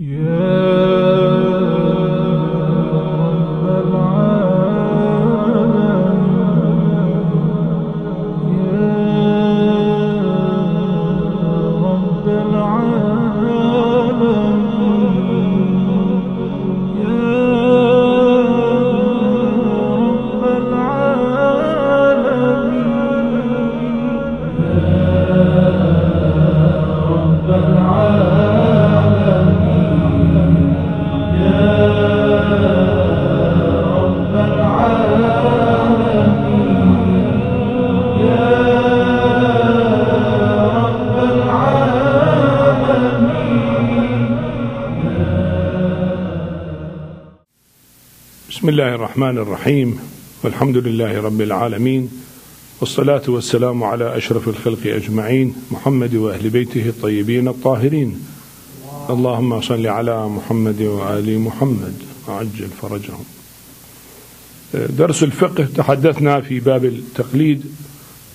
Yeah. الرحمن الرحيم. والحمد لله رب العالمين والصلاة والسلام على أشرف الخلق أجمعين محمد وأهل بيته الطيبين الطاهرين. اللهم صل على محمد وآل محمد وعجل فرجهم درس الفقه تحدثنا في باب التقليد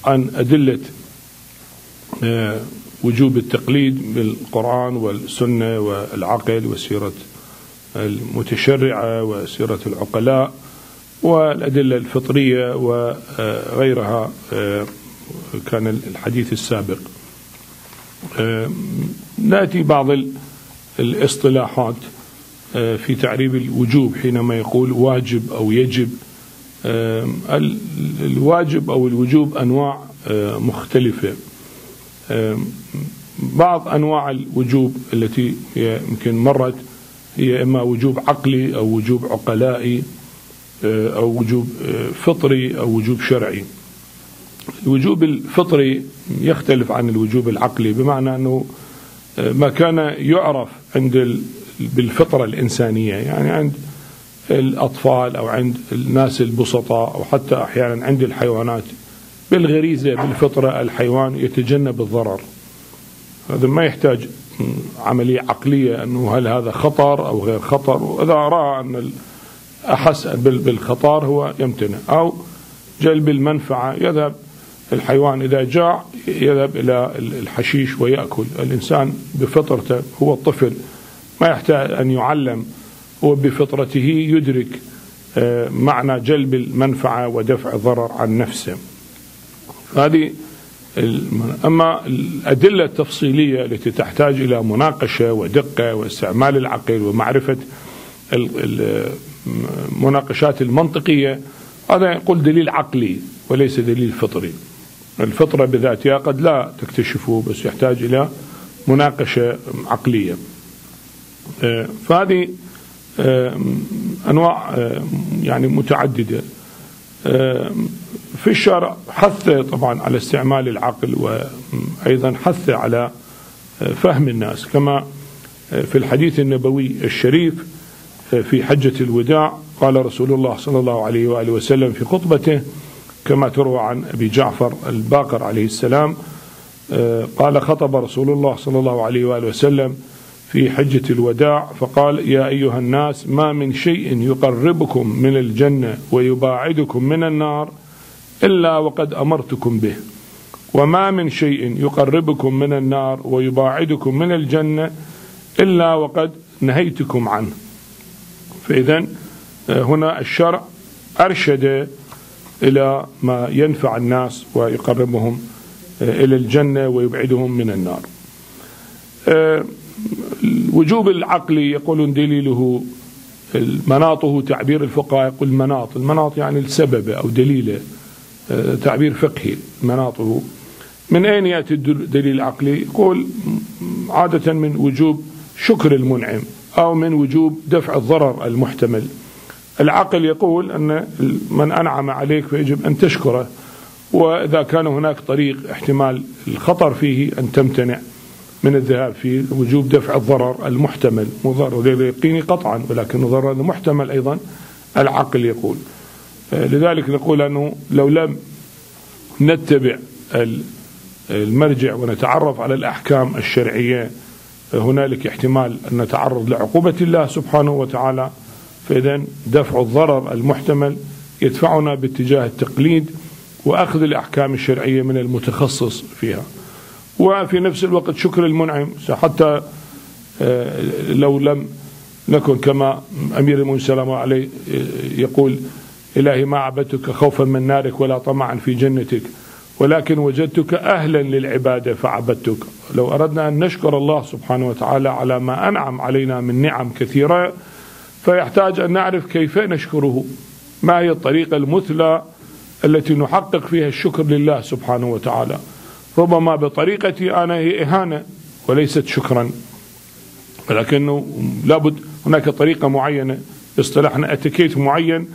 عن أدلة آه، وجوب التقليد بالقرآن والسنة والعقل وسيرة المتشرعة وسيرة العقلاء والأدلة الفطرية وغيرها آه، كان الحديث السابق. آه، نأتي بعض الاصطلاحات آه، في تعريب الوجوب حينما يقول واجب أو يجب. الواجب أو الوجوب أنواع مختلفة. بعض أنواع الوجوب التي يمكن مرت هي إما وجوب عقلي أو وجوب عقلائي آه، أو وجوب آه، فطري أو وجوب شرعي. الوجوب الفطري يختلف عن الوجوب العقلي بمعنى أنه آه، ما كان يعرف عند بالفطرة الإنسانية يعني عند الأطفال أو عند الناس البسطاء أو حتى أحيانا عند الحيوانات. بالغريزة بالفطرة الحيوان يتجنب الضرر. هذا ما يحتاج عملية عقلية أنه هل هذا خطر أو غير خطر؟ وإذا رأى أن أحس بالخطر هو يمتنع. أو جلب المنفعة يذهب الحيوان إذا جاع يذهب إلى الحشيش ويأكل. الإنسان بفطرته هو الطفل. ما يحتاج أن يعلم. هو بفطرته يدرك آه، معنى جلب المنفعة ودفع الضرر عن نفسه. هذه أما الأدلة التفصيلية التي تحتاج إلى مناقشة ودقة واستعمال العقل ومعرفة المناقشات المنطقية هذا يقول دليل عقلي وليس دليل فطري. الفطرة بذاتها قد لا تكتشفه بس يحتاج إلى مناقشة عقلية. آه، فهذه آه، أنواع آه، يعني متعددة. في الشرع حث طبعا على استعمال العقل وأيضا حث على فهم الناس كما في الحديث النبوي الشريف في حجة الوداع قال رسول الله صلى الله عليه وآله وسلم في خطبته كما تروى عن أبي جعفر الباقر عليه السلام قال خطب رسول الله صلى الله عليه وآله وسلم في حجة الوداع فقال يا أيها الناس ما من شيء يقربكم من الجنة ويباعدكم من النار إلا وقد أمرتكم به. وما من شيء يقربكم من النار ويباعدكم من الجنة إلا وقد نهيتكم عنه. فإذا آه، هنا الشرع أرشد إلى ما ينفع الناس ويقربهم آه، إلى الجنة ويبعدهم من النار. الوجوب آه، العقلي يقولون دليله مناطه تعبير الفقهاء يقول المناط المناط يعني السبب أو دليله تعبير فقهي مناطه. من أين يأتي الدليل العقلي يقول عادة من وجوب شكر المنعم أو من وجوب دفع الضرر المحتمل. العقل يقول أن من أنعم عليك فيجب أن تشكره وإذا كان هناك طريق احتمال الخطر فيه أن تمتنع. من الذهاب فيه وجوب دفع الضرر المحتمل. مضر اليقيني قطعا ولكن الضرر المحتمل أيضا العقل يقول. لذلك نقول أنه لو لم نتبع المرجع ونتعرف على الأحكام الشرعية هنالك احتمال أن نتعرض لعقوبة الله سبحانه وتعالى. فإذا دفع الضرر المحتمل يدفعنا باتجاه التقليد وأخذ الأحكام الشرعية من المتخصص فيها. وفي نفس الوقت شكر المنعم. حتى لو لم نكن كما أمير المؤمنين سلام عليه يقول إلهي ما عبدتك خوفا من نارك ولا طمعا في جنتك ولكن وجدتك أهلا للعبادة فعبدتك. لو أردنا أن نشكر الله سبحانه وتعالى على ما أنعم علينا من نعم كثيرة فيحتاج أن نعرف كيف نشكره ما هي الطريقة المثلى التي نحقق فيها الشكر لله سبحانه وتعالى. ربما بطريقتي أنا هي إهانة وليست شكرا. ولكنه لابد هناك طريقة معينة اصطلحنا اتيكيت معين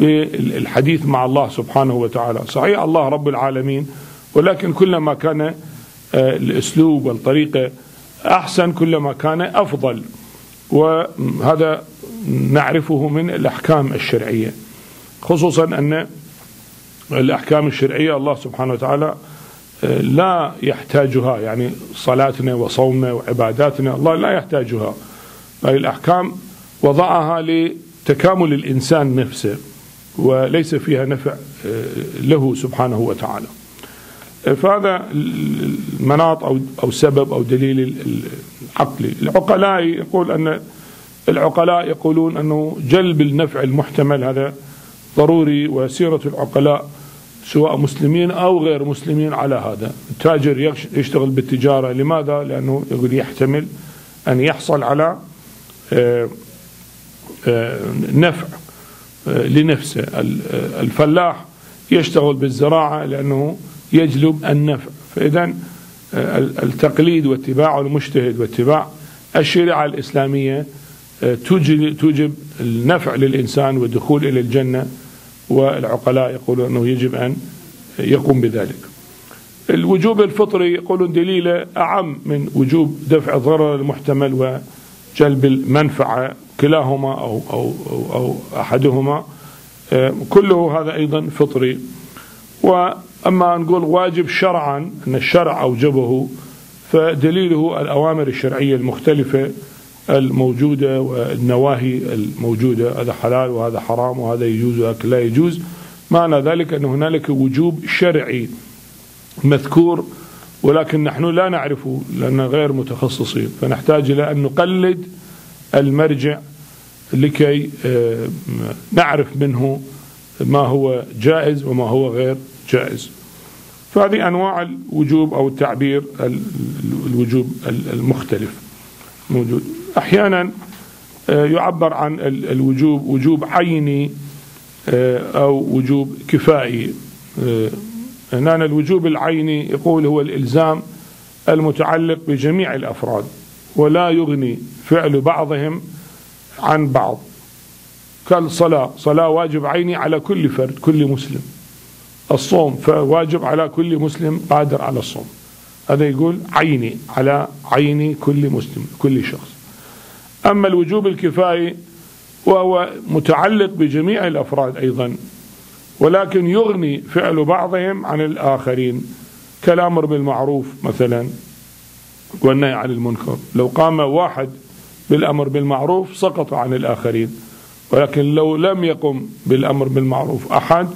بالحديث مع الله سبحانه وتعالى. صحيح الله رب العالمين ولكن كلما كان آه، الأسلوب والطريقة أحسن كلما كان أفضل. وهذا نعرفه من الأحكام الشرعية خصوصا أن الأحكام الشرعية الله سبحانه وتعالى لا يحتاجها يعني صلاتنا وصومنا وعباداتنا الله لا يحتاجها. هذه الأحكام وضعها لتكامل الإنسان نفسه وليس فيها نفع آه، له سبحانه وتعالى. فهذا المناط أو أو سبب أو دليل العقلي العقلاء يقول أن العقلاء يقولون أنه جلب النفع المحتمل هذا ضروري وسيرة العقلاء سواء مسلمين أو غير مسلمين على هذا. التاجر يشتغل بالتجارة. لماذا؟ لأنه يقول يحتمل أن يحصل على آه، آه، نفع لنفسه. الفلاح يشتغل بالزراعة لأنه يجلب النفع. فإذا التقليد واتباع المجتهد واتباع الشريعة الإسلامية توجب النفع للإنسان والدخول إلى الجنة. والعقلاء يقولون أنه يجب أن يقوم بذلك. الوجوب الفطري يقولون دليله أعم من وجوب دفع الضرر المحتمل وجلب المنفعة كلاهما أو, أو, أو, أو أحدهما. آه، كله هذا أيضا فطري. وأما نقول واجب شرعا أن الشرع أوجبه فدليله الأوامر الشرعية المختلفة. الموجودة والنواهي الموجودة. هذا حلال وهذا حرام وهذا يجوز وهذا لا يجوز. معنى ذلك أن هنالك وجوب شرعي مذكور ولكن نحن لا نعرفه لأن غير متخصصين. فنحتاج إلى أن نقلد المرجع لكي آه، نعرف منه ما هو جائز وما هو غير جائز. فهذه أنواع الوجوب أو التعبير الوجوب المختلف موجود. أحيانا آه، يعبر عن الوجوب وجوب عيني آه، أو وجوب كفائي. هنا الوجوب العيني يقول هو الإلزام المتعلق بجميع الأفراد ولا يغني فعل بعضهم عن بعض. كالصلاة صلاة واجب عيني على كل فرد كل مسلم. الصوم فواجب على كل مسلم قادر على الصوم. هذا يقول عيني على عيني كل مسلم كل شخص. أما الوجوب الكفائي وهو متعلق بجميع الأفراد أيضا ولكن يغني فعل بعضهم عن الآخرين. كالأمر بالمعروف مثلا والنهي عن المنكر. لو قام واحد بالأمر بالمعروف سقط عن الآخرين ولكن لو لم يقم بالأمر بالمعروف أحد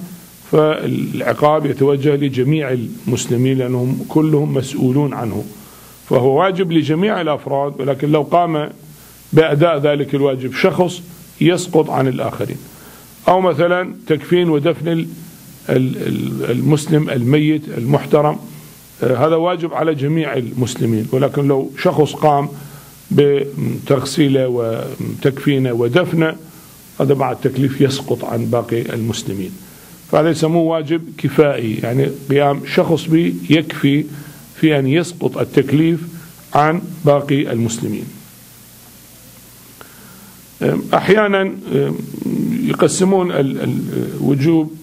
فالعقاب يتوجه لجميع المسلمين لأنهم كلهم مسؤولون عنه. فهو واجب لجميع الأفراد ولكن لو قام بأداء ذلك الواجب شخص يسقط عن الآخرين. أو مثلا تكفين ودفن المسلم الميت المحترم. هذا واجب على جميع المسلمين. ولكن لو شخص قام بتغسيله وتكفينه ودفنه هذا بعد التكليف يسقط عن باقي المسلمين. فهذا يسموه واجب كفائي. يعني قيام شخص به يكفي في أن يسقط التكليف عن باقي المسلمين. أحيانا يقسمون الوجوب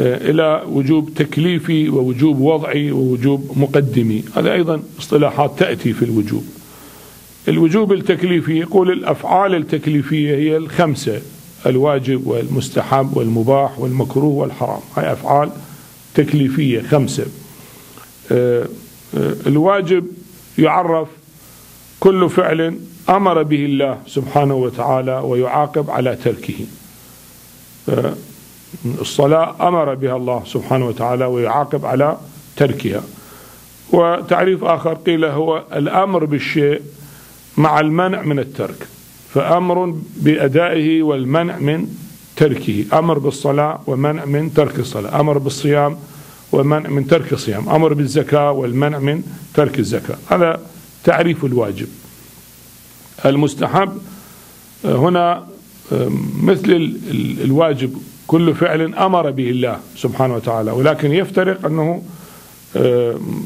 إلى وجوب تكليفي ووجوب وضعي ووجوب مقدمي. هذا أيضا اصطلاحات تأتي في الوجوب. الوجوب التكليفي يقول الأفعال التكليفية هي الخمسة الواجب والمستحب والمباح والمكروه والحرام. هاي أفعال تكليفية خمسة. آه، آه، الواجب يعرف كل فعل أمر به الله سبحانه وتعالى ويعاقب على تركه. الصلاة أمر بها الله سبحانه وتعالى ويعاقب على تركها. وتعريف آخر قيل هو الأمر بالشيء مع المنع من الترك فأمر بأدائه والمنع من تركه. أمر بالصلاة ومنع من ترك الصلاة. أمر بالصيام ومنع من ترك الصيام. أمر بالزكاة والمنع من ترك الزكاة. هذا تعريف الواجب. المستحب هنا مثل الواجب كل فعل أمر به الله سبحانه وتعالى ولكن يفترق أنه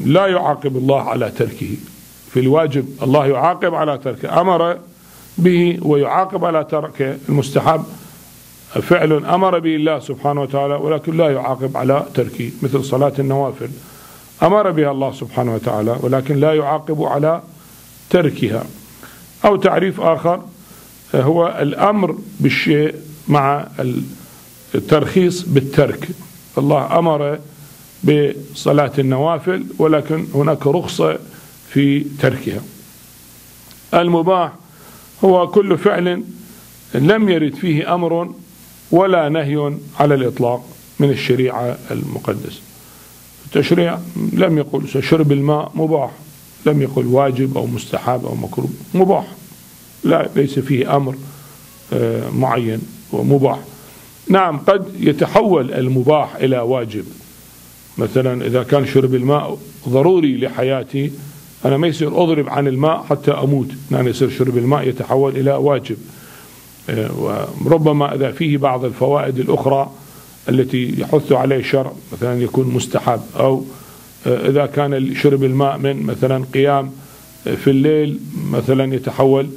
لا يعاقب الله على تركه. في الواجب الله يعاقب على تركه أمر به ويعاقب على ترك المستحب. فعل أمر به الله سبحانه وتعالى ولكن لا يعاقب على تركه مثل صلاة النوافل. أمر بها الله سبحانه وتعالى ولكن لا يعاقب على تركها. أو تعريف آخر هو الأمر بالشيء مع الترخيص بالترك. الله أمر بصلاة النوافل ولكن هناك رخصة في تركها. المباح هو كل فعل لم يرد فيه أمر ولا نهي على الإطلاق من الشريعة المقدسة. التشريع لم يقل شرب الماء مباح. لم يقل واجب أو مستحب أو مكروه مباح. لا ليس فيه أمر آه، معين ومباح. نعم قد يتحول المباح إلى واجب. مثلا إذا كان شرب الماء ضروري لحياتي أنا ما يصير أضرب عن الماء حتى أموت. يعني يصير شرب الماء يتحول إلى واجب. آه، وربما إذا فيه بعض الفوائد الأخرى التي يحث عليه الشرع مثلا يكون مستحب أو إذا كان شرب الماء من مثلا قيام آه، في الليل مثلا يتحول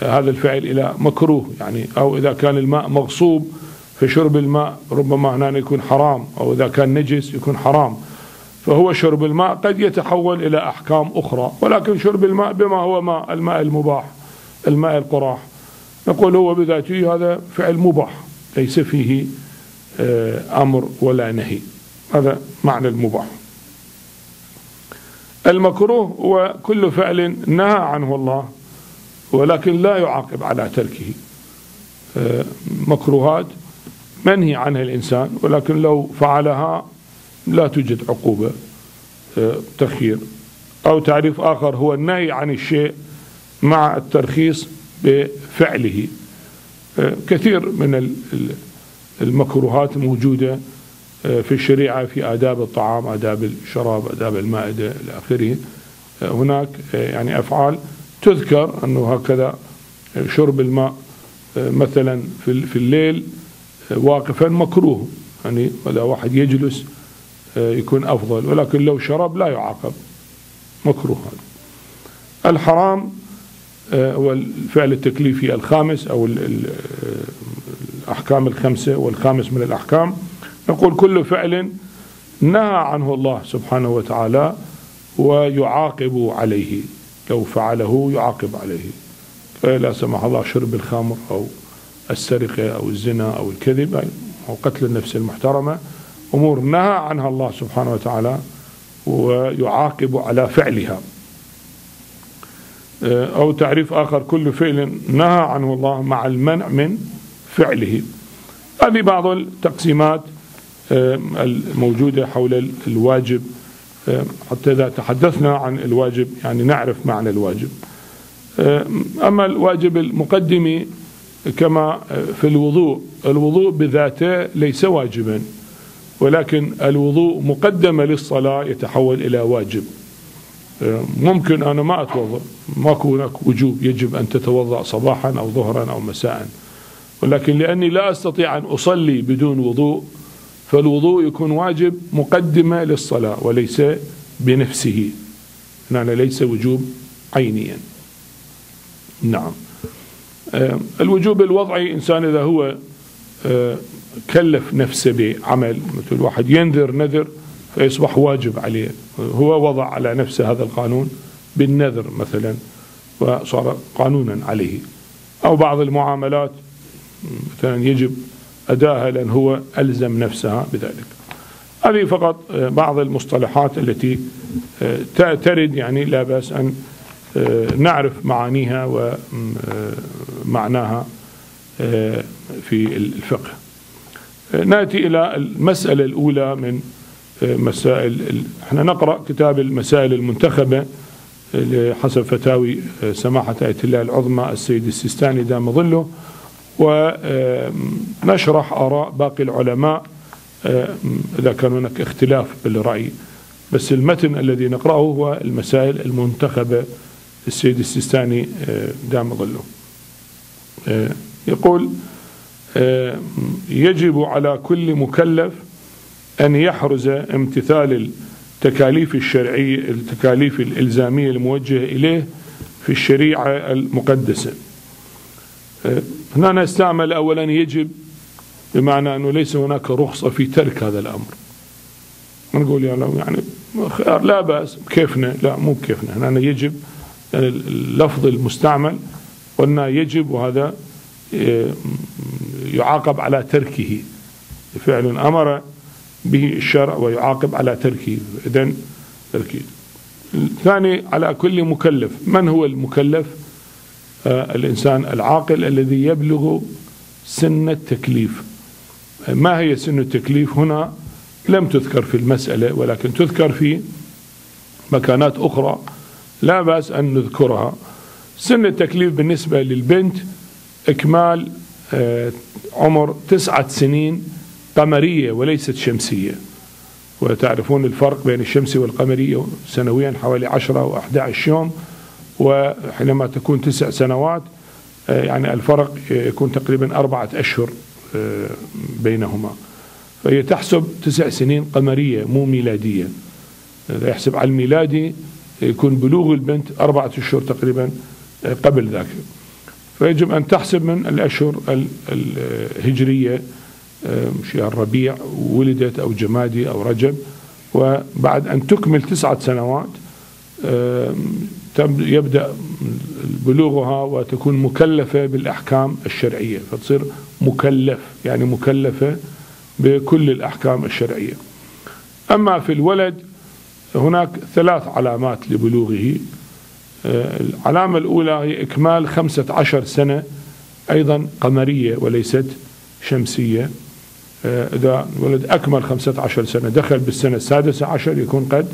هذا الفعل إلى مكروه يعني أو إذا كان الماء مغصوب فشرب الماء ربما هنا يكون حرام أو إذا كان نجس يكون حرام. فهو شرب الماء قد يتحول إلى أحكام أخرى ولكن شرب الماء بما هو ماء الماء المباح الماء القراح نقول هو بذاته هذا فعل مباح ليس فيه آه، أمر ولا نهي. هذا معنى المباح. المكروه هو كل فعل نهى عنه الله ولكن لا يعاقب على تركه. مكروهات منهي عنها الإنسان ولكن لو فعلها لا توجد عقوبة تخيير. أو تعريف آخر هو النهي عن الشيء مع الترخيص بفعله. كثير من المكروهات موجودة في الشريعة في آداب الطعام آداب الشراب آداب المائدة إلى آخره. هناك يعني أفعال تذكر أنه هكذا شرب الماء مثلا في الليل واقفا مكروه. يعني إذا واحد يجلس يكون أفضل. ولكن لو شرب لا يعاقب. مكروه هذا. الحرام هو الفعل التكليفي الخامس أو الأحكام الخمسة والخامس من الأحكام نقول كل فعل نهى عنه الله سبحانه وتعالى ويعاقب عليه لو فعله يعاقب عليه. فلا سمح الله شرب الخمر أو السرقة أو الزنا أو الكذب أو قتل النفس المحترمة. أمور نهى عنها الله سبحانه وتعالى ويعاقب على فعلها. آه، أو تعريف آخر كل فعل نهى عنه الله مع المنع من فعله. هذه بعض التقسيمات الموجودة حول الواجب. آه، حتى إذا تحدثنا عن الواجب يعني نعرف معنى الواجب. أما الواجب المقدمي كما في الوضوء الوضوء بذاته ليس واجبا ولكن الوضوء مقدمة للصلاة يتحول إلى واجب. ممكن أنا ما أتوضأ ماكو هناك وجوب يجب أن تتوضأ صباحا أو ظهرا أو مساء ولكن لأني لا أستطيع أن أصلي بدون وضوء فالوضوء يكون واجب مقدمة للصلاة وليس بنفسه. يعني ليس وجوب عينيا نعم. الوجوب الوضعي إنسان إذا هو كلف نفسه بعمل مثل واحد ينذر نذر فيصبح واجب عليه. هو وضع على نفسه هذا القانون بالنذر مثلا وصار قانونا عليه. أو بعض المعاملات مثلا يجب أداها لأن هو ألزم نفسها بذلك. هذه فقط بعض المصطلحات التي ترد يعني لا بأس أن نعرف معانيها ومعناها في الفقه. نأتي إلى المسألة الأولى من مسائل إحنا نقرأ كتاب المسائل المنتخبة حسب فتاوي سماحة آية الله العظمى السيد السيستاني دام ظله. ونشرح آراء باقي العلماء إذا كان هناك اختلاف بالرأي. بس المتن الذي نقرأه هو المسائل المنتخبة السيد السيستاني دام ظله. يقول يجب على كل مكلف أن يحرز امتثال التكاليف الشرعية التكاليف الإلزامية الموجهة إليه في الشريعة المقدسة. هنا نستعمل أولا يجب بمعنى أنه ليس هناك رخصة في ترك هذا الأمر. نقول يعني خيار لا بأس كيفنا؟ لا مو كيفنا هنا يجب يعني اللفظ المستعمل قلنا يجب وهذا يعاقب على تركه. فعل أمر به الشرع ويعاقب على تركه. إذن تركه. الثاني على كل مكلف. من هو المكلف؟ آه الإنسان العاقل الذي يبلغ سن التكليف. ما هي سن التكليف هنا؟ لم تذكر في المسألة ولكن تذكر في مكانات أخرى. لا بأس أن نذكرها. سن التكليف بالنسبة للبنت إكمال آه عمر تسعة سنين قمرية وليست شمسية. وتعرفون الفرق بين الشمسية والقمرية سنويا حوالي 10 أو 11 يوم. وحينما تكون تسع سنوات يعني الفرق يكون تقريبا أربعة أشهر بينهما. فهي تحسب تسع سنين قمرية مو ميلادية. إذا يحسب على الميلادي يكون بلوغ البنت أربعة أشهر تقريبا قبل ذاك. فيجب أن تحسب من الأشهر الهجرية شهر ربيع ولدت أو جمادي أو رجب. وبعد أن تكمل تسعة سنوات يبدأ بلوغها وتكون مكلفة بالأحكام الشرعية فتصير مكلف يعني مكلفة بكل الأحكام الشرعية. أما في الولد هناك ثلاث علامات لبلوغه. العلامة الأولى هي إكمال خمسة عشر سنة أيضا قمرية وليست شمسية. إذا ولد أكمل 15 سنة دخل بالسنة السادسة عشر يكون قد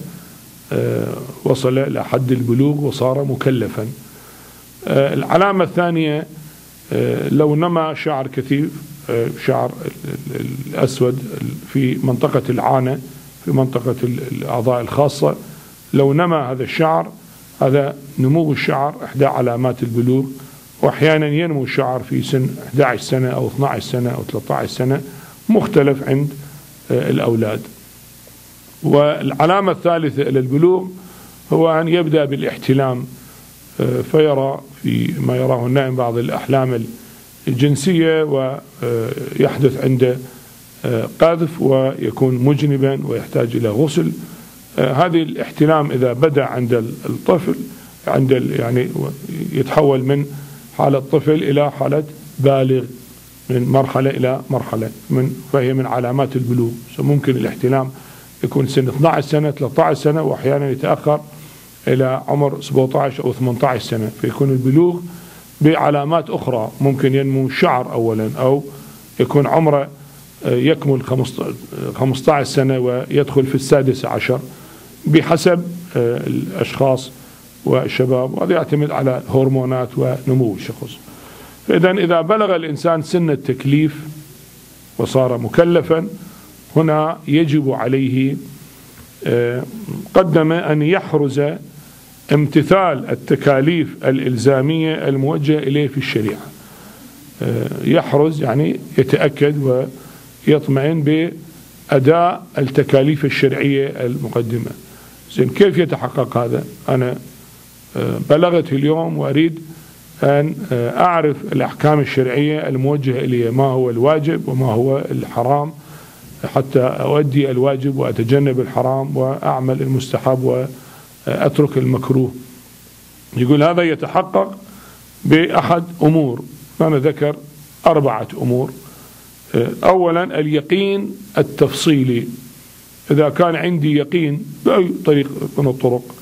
وصل إلى حد البلوغ وصار مكلفا. العلامة الثانية لو نما شعر كثيف شعر الأسود في منطقة العانة في منطقة الأعضاء الخاصة لو نما هذا الشعر هذا نمو الشعر إحدى علامات البلوغ. وأحيانا ينمو الشعر في سن 11 سنة أو 12 سنة أو 13 سنة مختلف عند الأولاد. والعلامة الثالثة البلوغ هو أن يبدأ بالاحتلام فيرى في ما يراه النائم بعض الأحلام الجنسية ويحدث عنده قذف ويكون مجنبا ويحتاج إلى غسل. هذه الاحتلام إذا بدأ عند الطفل عند يعني يتحول من حالة طفل إلى حالة بالغ من مرحلة إلى مرحلة من فهي من علامات البلوغ ممكن الاحتلام يكون سن 12 سنة 13 سنة وأحيانا يتأخر إلى عمر 17 أو 18 سنة. فيكون البلوغ بعلامات أخرى ممكن ينمو الشعر أولا أو يكون عمره يكمل 15 سنة ويدخل في السادسة عشر بحسب الأشخاص والشباب وهذا يعتمد على هرمونات ونمو الشخص. فإذا إذا بلغ الإنسان سن التكليف وصار مكلفا هنا يجب عليه قدم أن يحرز امتثال التكاليف الإلزامية الموجهة إليه في الشريعة. يحرز يعني يتأكد ويطمئن بأداء التكاليف الشرعية المقدمة. زين كيف يتحقق هذا؟ أنا بلغت اليوم وأريد أن أعرف الأحكام الشرعية الموجهة إلي ما هو الواجب وما هو الحرام. حتى أؤدي الواجب وأتجنب الحرام وأعمل المستحب وأترك المكروه. يقول هذا يتحقق بأحد أمور. أنا ذكر أربعة أمور. أولا اليقين التفصيلي. إذا كان عندي يقين بأي طريق من الطرق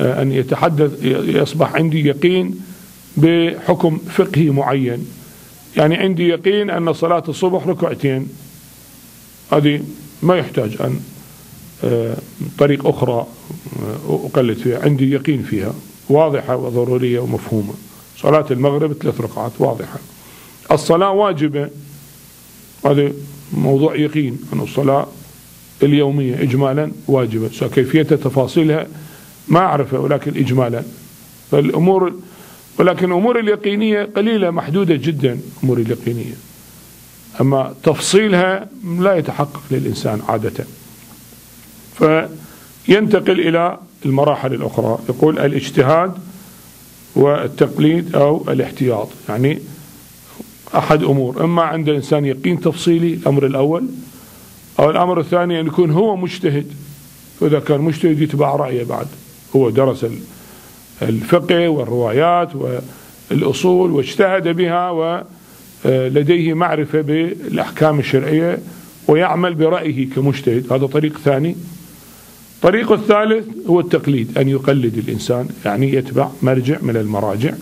أن يتحدث يصبح عندي يقين بحكم فقهي معين. يعني عندي يقين أن صلاة الصبح ركعتين. هذه ما يحتاج أن طريق أخرى أقلد فيها. عندي يقين فيها واضحة وضرورية ومفهومة. صلاة المغرب ثلاث ركعات واضحة. الصلاة واجبة. هذا موضوع يقين أن الصلاة اليومية إجمالا واجبة. كيفية تفاصيلها ما أعرفها ولكن إجمالا. فالأمور ولكن الأمور اليقينية قليلة محدودة جدا الأمور اليقينية. أما تفصيلها لا يتحقق للإنسان عادة. فينتقل إلى المراحل الأخرى. يقول الاجتهاد والتقليد أو الاحتياط يعني أحد أمور. إما عند الإنسان يقين تفصيلي الأمر الأول أو الأمر الثاني أن يكون هو مجتهد. فإذا كان مجتهد يتبع رأيه بعد. هو درس الفقه والروايات والأصول واجتهد بها ولديه معرفة بالأحكام الشرعية ويعمل برأيه كمجتهد. هذا طريق ثاني. الطريق الثالث هو التقليد أن يقلد الإنسان يعني يتبع مرجع من المراجع.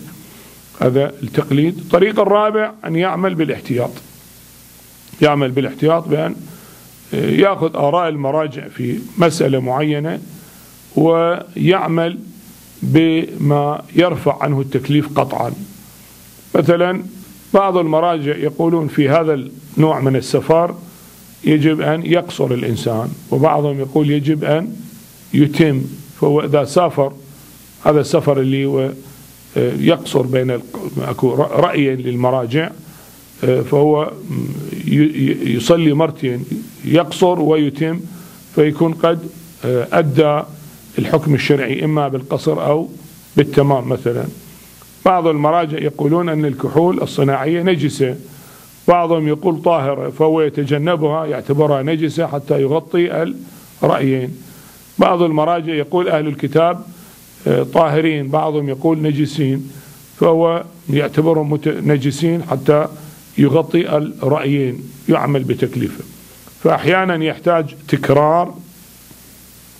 هذا التقليد. الطريق الرابع أن يعمل بالاحتياط. يعمل بالاحتياط بأن يأخذ آراء المراجع في مسألة معينة ويعمل بما يرفع عنه التكليف قطعا. مثلا بعض المراجع يقولون في هذا النوع من السفر يجب أن يقصر الإنسان وبعضهم يقول يجب أن يتم فهو إذا سافر هذا السفر اللي هو آه، يقصر بين أكو رأيا للمراجع آه، فهو يصلي مرتين يقصر ويتم فيكون قد آه، أدى الحكم الشرعي إما بالقصر أو بالتمام مثلا. بعض المراجع يقولون أن الكحول الصناعية نجسة. بعضهم يقول طاهرة فهو يتجنبها يعتبرها نجسة حتى يغطي الرأيين. بعض المراجع يقول أهل الكتاب آه، طاهرين بعضهم يقول نجسين فهو يعتبرهم نجسين حتى يغطي الرأيين يعمل بتكليفه فأحيانا يحتاج تكرار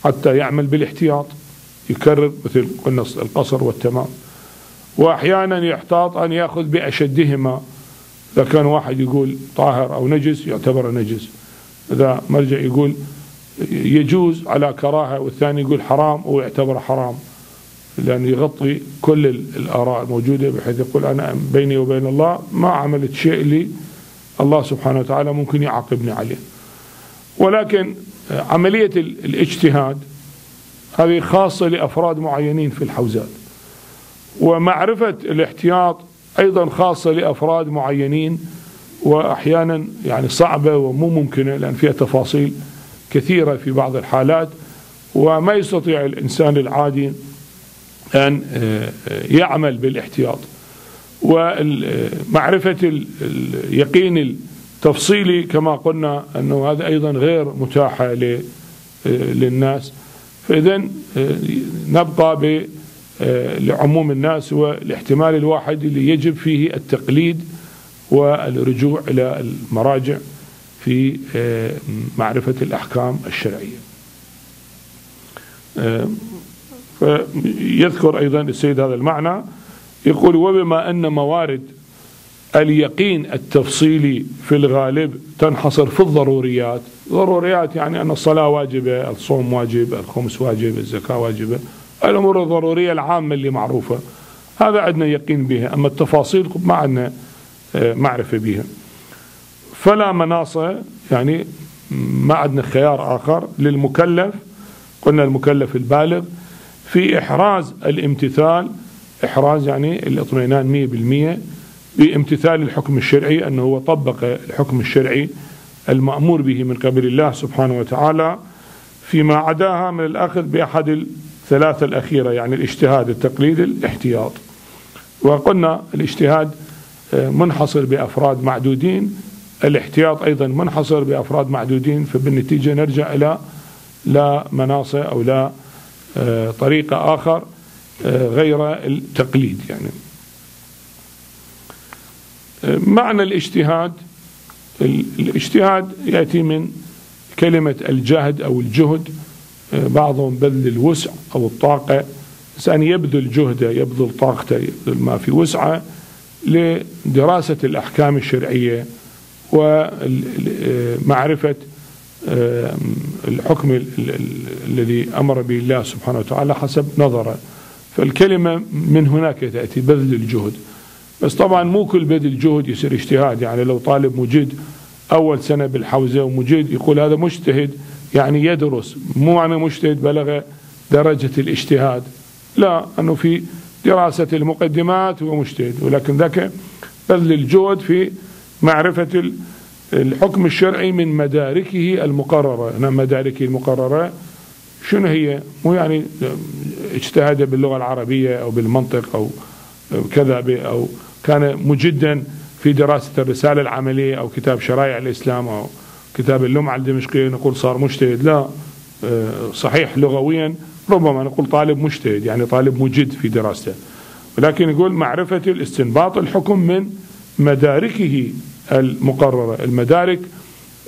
حتى يعمل بالاحتياط يكرر مثل قلنا القصر والتمام. وأحيانا يحتاط أن يأخذ بأشدهما. إذا كان واحد يقول طاهر أو نجس يعتبر نجس. إذا مرجع يقول يجوز على كراهة والثاني يقول حرام ويعتبر حرام. لأنه يغطي كل الآراء الموجودة بحيث يقول أنا بيني وبين الله ما عملت شيء اللي الله سبحانه وتعالى ممكن يعاقبني عليه. ولكن عملية الاجتهاد هذه خاصة لأفراد معينين في الحوزات. ومعرفة الاحتياط أيضا خاصة لأفراد معينين وأحيانا يعني صعبة ومو ممكنة لأن فيها تفاصيل كثيرة في بعض الحالات. وما يستطيع الإنسان العادي أن آه، يعمل بالاحتياط. ومعرفة اليقين التفصيلي كما قلنا أنه هذا أيضا غير متاحة آه، للناس. فإذا آه، نبقى لعموم الناس والاحتمال الواحد اللي يجب فيه التقليد والرجوع إلى المراجع في معرفة الأحكام الشرعية. فيذكر أيضا السيد هذا المعنى. يقول وبما أن موارد اليقين التفصيلي في الغالب تنحصر في الضروريات. ضروريات يعني أن الصلاة واجبة الصوم واجب الخمس واجب الزكاة واجبة. الأمور الضرورية العامة اللي معروفة. هذا عندنا يقين بها أما التفاصيل ما عندنا آه، معرفة بها. فلا مناص يعني ما عندنا خيار آخر للمكلف. قلنا المكلف البالغ. في إحراز الامتثال إحراز يعني الاطمئنان مية بالمية بامتثال الحكم الشرعي أنه هو طبق الحكم الشرعي المأمور به من قبل الله سبحانه وتعالى. فيما عداها من الأخذ بأحد الثلاثة الأخيرة يعني الاجتهاد التقليد الاحتياط. وقلنا الاجتهاد آه، منحصر بأفراد معدودين. الاحتياط أيضا منحصر بأفراد معدودين فبالنتيجة نرجع إلى لا مناصة أو لا آه، طريقة آخر آه، غير التقليد يعني. معنى الاجتهاد الاجتهاد يأتي من كلمة الجهد أو الجهد. بعضهم بذل الوسع أو الطاقة. الإنسان يبذل جهده يبذل طاقته يبذل ما في وسعه لدراسة الأحكام الشرعية ومعرفة الحكم الذي أمر به الله سبحانه وتعالى حسب نظره. فالكلمة من هناك تأتي بذل الجهد. بس طبعا مو كل بذل جهد يصير اجتهاد يعني لو طالب مجيد أول سنة بالحوزة ومجيد يقول هذا مجتهد يعني يدرس مو معنى مجتهد بلغ درجة الاجتهاد. لا أنه في دراسة المقدمات هو مجتهد ولكن ذاك بذل الجهد في معرفة الحكم الشرعي من مداركه المقررة. أنا مداركه المقررة شنو هي؟ مو يعني اجتهد باللغة العربية أو بالمنطق أو كذا أو كان مجدا في دراسة الرسالة العملية أو كتاب شرائع الإسلام أو كتاب اللمعة الدمشقية نقول صار مجتهد. لا آه، صحيح لغويا ربما نقول طالب مجتهد يعني طالب مجد في دراسته. ولكن يقول معرفة الاستنباط الحكم من مداركه المقررة. المدارك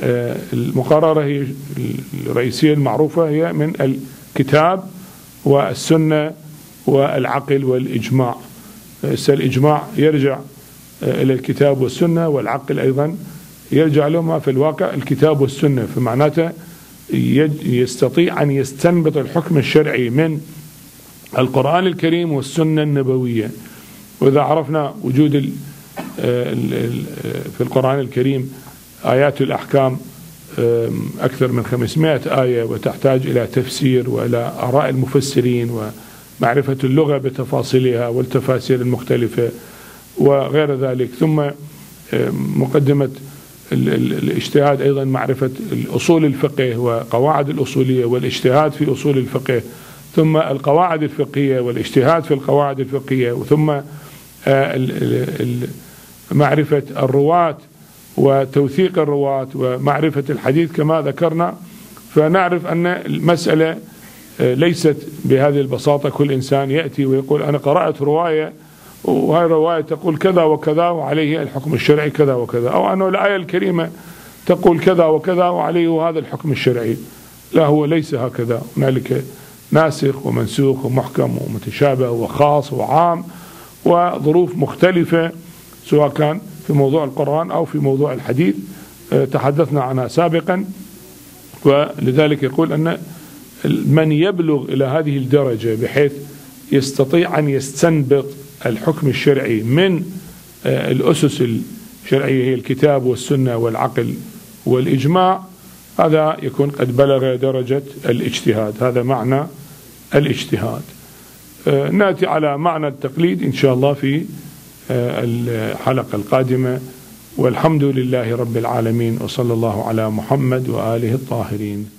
آه، المقررة هي الرئيسية المعروفة هي من الكتاب والسنة والعقل والإجماع. الإجماع يرجع آه، إلى الكتاب والسنة والعقل أيضا. يرجع لهما في الواقع الكتاب والسنة فمعناته يستطيع أن يستنبط الحكم الشرعي من القرآن الكريم والسنة النبوية. وإذا عرفنا وجود في القرآن الكريم آيات الأحكام أكثر من 500 آية وتحتاج إلى تفسير وإلى آراء المفسرين ومعرفة اللغة بتفاصيلها والتفاسير المختلفة وغير ذلك. ثم مقدمة الاجتهاد أيضا معرفة الأصول الفقه وقواعد الأصولية والاجتهاد في أصول الفقه ثم القواعد الفقهية والاجتهاد في القواعد الفقهية وثم آه، معرفة الرواة وتوثيق الرواة ومعرفة الحديث كما ذكرنا. فنعرف أن المسألة آه، ليست بهذه البساطة كل إنسان يأتي ويقول أنا قرأت رواية وهذه الرواية تقول كذا وكذا وعليه الحكم الشرعي كذا وكذا. أو أنه الآية الكريمة تقول كذا وكذا وعليه هذا الحكم الشرعي. لا هو ليس هكذا. هنالك ناسخ ومنسوخ ومحكم ومتشابه وخاص وعام وظروف مختلفة سواء كان في موضوع القرآن أو في موضوع الحديث. آه، تحدثنا عنها سابقا. ولذلك يقول أن من يبلغ إلى هذه الدرجة بحيث يستطيع أن يستنبط الحكم الشرعي من آه، الأسس الشرعية هي الكتاب والسنة والعقل والإجماع هذا يكون قد بلغ درجة الاجتهاد هذا معنى الاجتهاد. آه، نأتي على معنى التقليد إن شاء الله في آه، الحلقة القادمة. والحمد لله رب العالمين وصلى الله على محمد وآله الطاهرين.